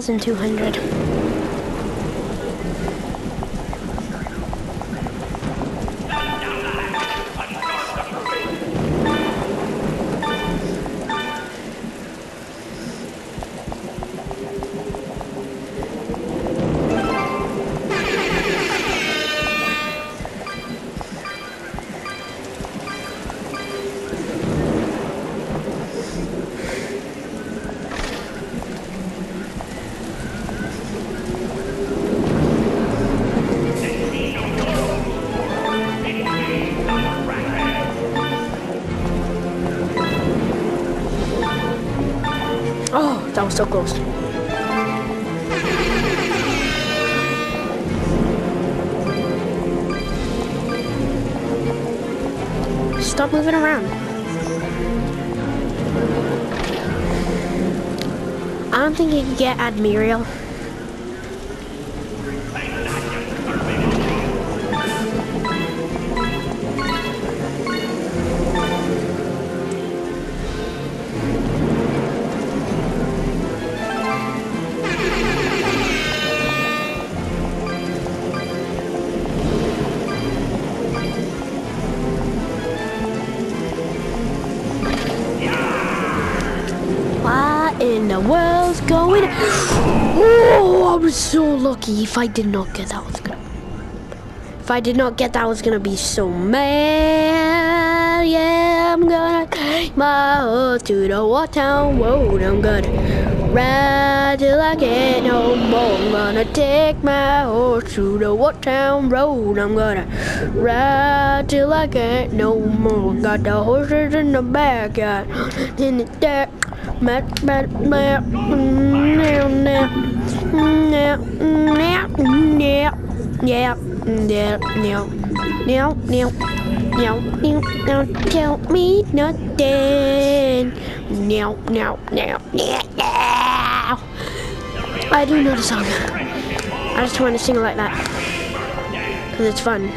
6,200. Oh, that was so close. Stop moving around. I don't think you can get Admiral. Lucky. If I did not get that, was gonna. If I did not get that, was gonna be so mad. Yeah, I'm gonna take my horse to the Watertown Road. I'm gonna ride till I can't no more. I'm gonna take my horse to the Watertown Road. I'm gonna ride till I can't no more. Got the horses in the back, got in the deck. Matt, Matt, Matt, now, mm, now, now, now, now, yeah, now, now, now, now, now, now, tell me nothing. Now, now, now, now. I do know the song. I just want to sing it like that. Because it's fun.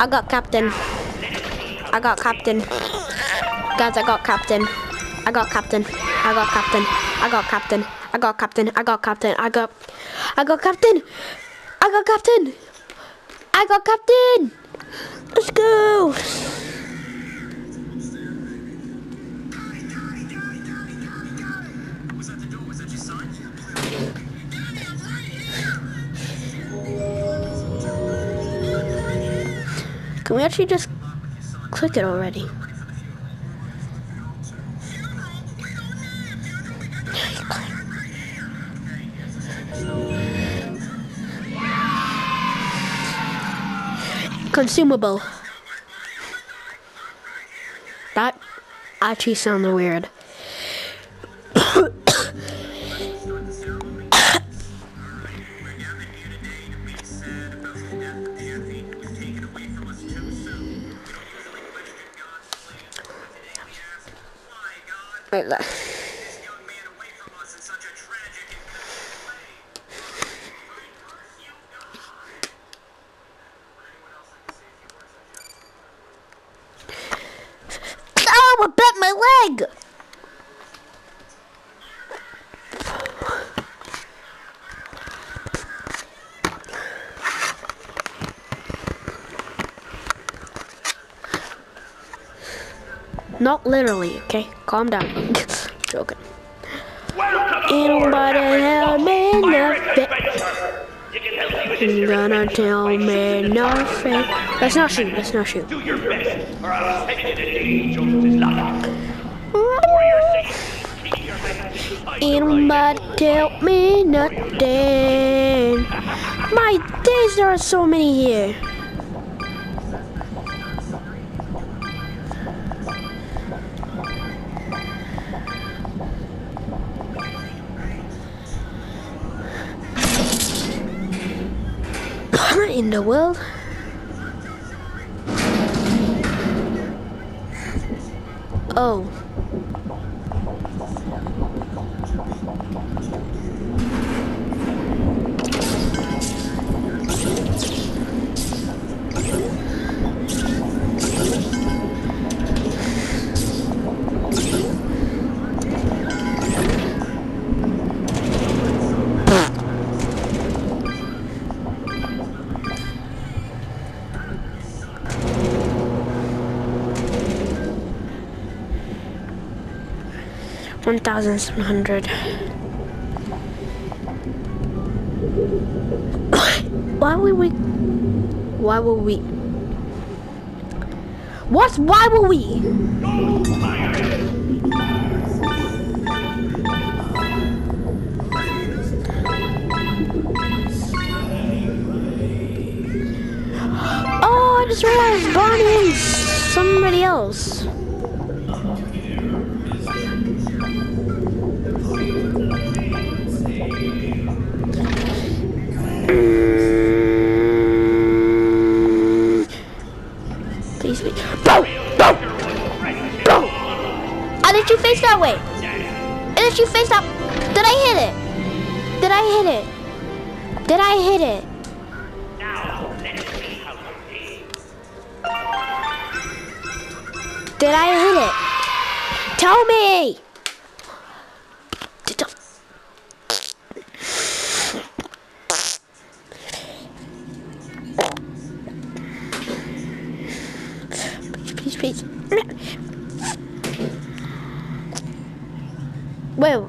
I got captain. I got captain. Guys, I got captain. I got captain. I got captain. I got captain. I got captain. I got captain. I got I got captain. I got captain. I got captain. Let's go. Can we actually just click it already? Consumable. That actually sounded weird. Wait, look. Oh, I bit my leg! Not literally, okay? Calm down. Joking. Anybody help me nothing? Gonna tell me nothing? Let's not shoot, let's not shoot. Do your best, or I'll Anybody tell me nothing? My days, there are so many here. In the world? Oh. 1,700. Why would we? Why will we? What? Why will we? Oh, I just realized Barney and somebody else. Bro! Bro! Bro! I let you face that way. I let you face that. Did I hit it? Did I hit it? Did I hit it? Did I hit it? Tell me! Please, please. Whoa.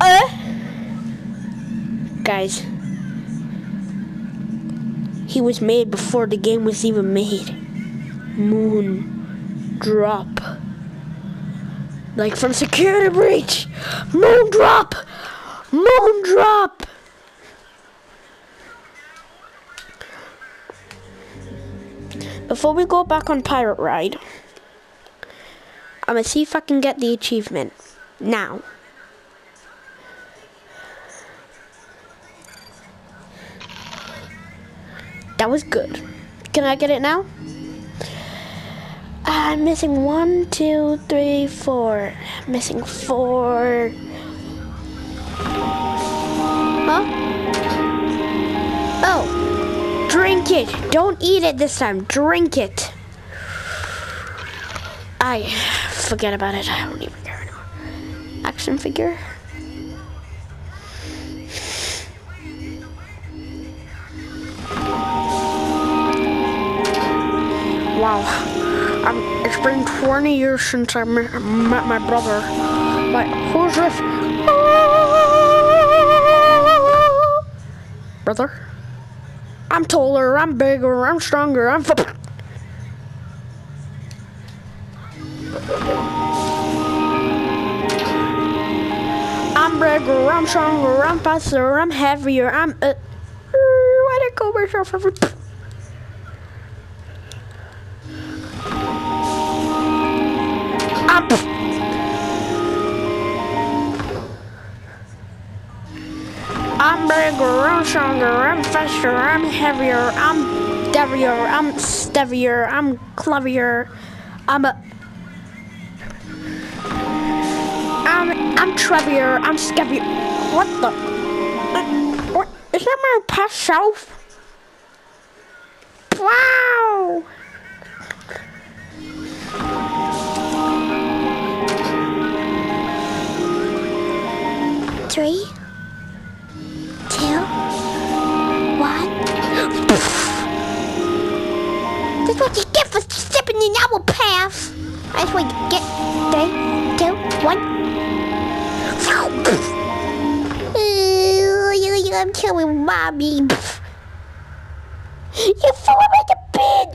Uh. Guys. He was made before the game was even made. Moon drop. Like from security breach. Moondrop. Moon drop. Before we go back on pirate ride, I'm gonna see if I can get the achievement now. That was good. Can I get it now? I'm missing one, two, three, four. Missing four. Huh? Oh. Drink it. Don't eat it this time. Drink it. I forget about it. I don't even care anymore. Action figure. Wow. It's been 20 years since I met, my brother. Like, who's this? Brother? I'm taller, I'm bigger, I'm stronger, I'm. I'm bigger, I'm stronger, I'm faster, I'm heavier, I'm. Uh, I call myself every. I'm. Bigger, I'm stronger, I'm faster, I'm heavier, I'm devier, I'm stevier, I'm clever, I'm a. I'm I'm Trevier, I'm Skevier. What the? Uh, what? Is that my past self? Wow! What you get for stepping in our path. That's what you get. Three, two, one. I'm killing mommy. You threw him in the bin.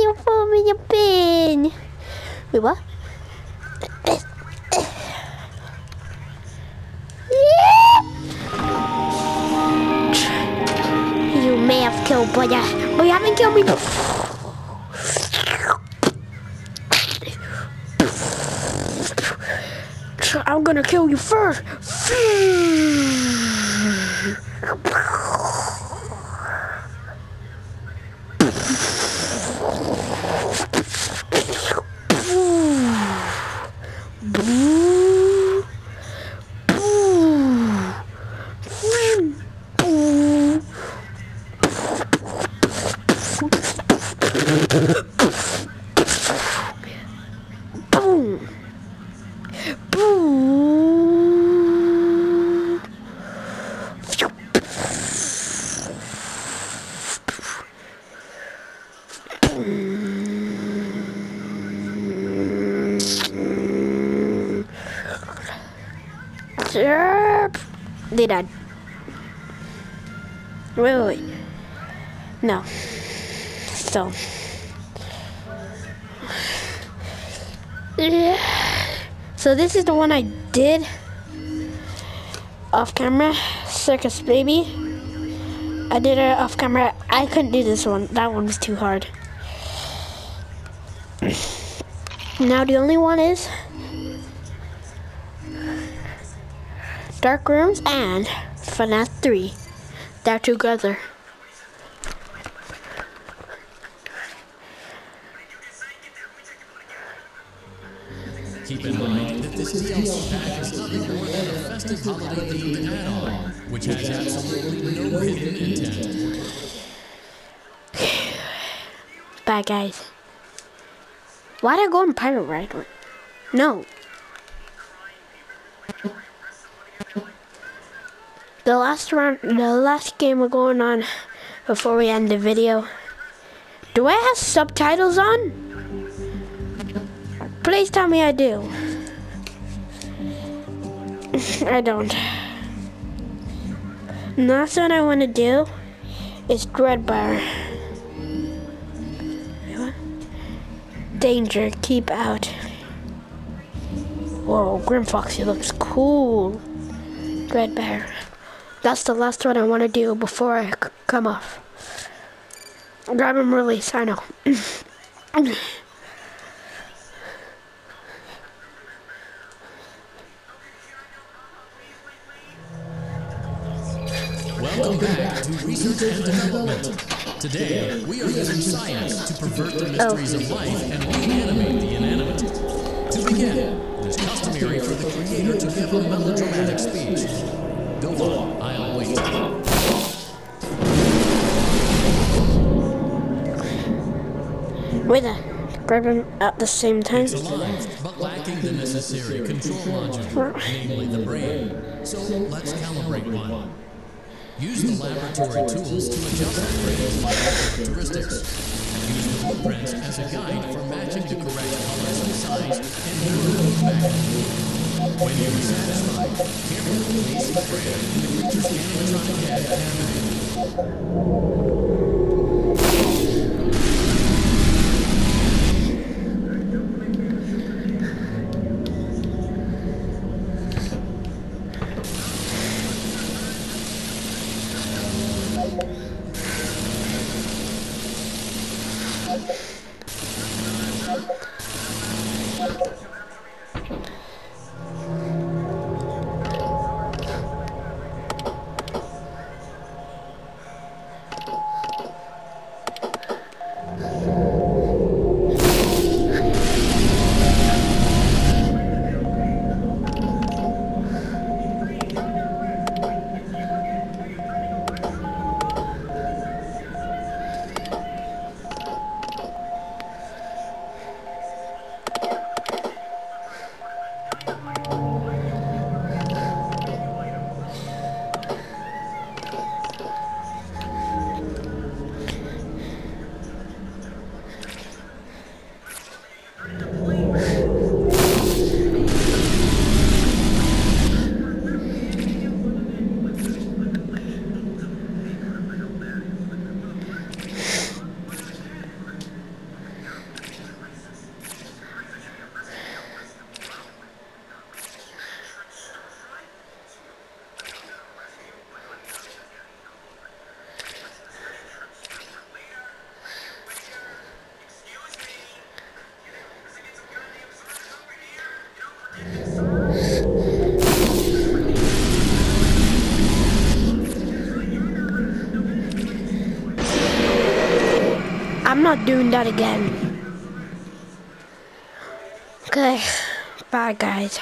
You threw him in the bin. Wait, what? Killed, but, uh, but you haven't killed me before. I'm gonna kill you first. They died. Wait, wait, wait. No. So. So this is the one I did off camera, Circus Baby. I did it off camera. I couldn't do this one. That one was too hard. Now the only one is Dark Rooms and FNAF 3. They're together. Keep in mind that this DLC pack is nothing more than a festive holiday themed add-on, which has absolutely no hidden intent. Bye, guys. Why'd I go on pirate ride? No. The last round, the last game we're going on before we end the video. Do I have subtitles on? Please tell me I do. I don't. And that's what I want to do is Dreadbear. Danger, keep out. Whoa, Grim Foxy looks cool. Red Bear. That's the last one I want to do before I c- come off. Grab him release, I know. Welcome back to Research and Development. Today, we are using science to pervert the oh. mysteries of life and reanimate the inanimate. To begin, it is customary for the creator to give a melodramatic speech. Go on, Wait a grab him at the same time. It's alive, but lacking the necessary control module, namely the brain. So let's calibrate one. Use the laboratory tools to adjust the brain's characteristics. Use the blueprints as a guide for matching the correct colors and size and neuroeffect. When you. satisfied, not doing that again. Okay. Bye, guys.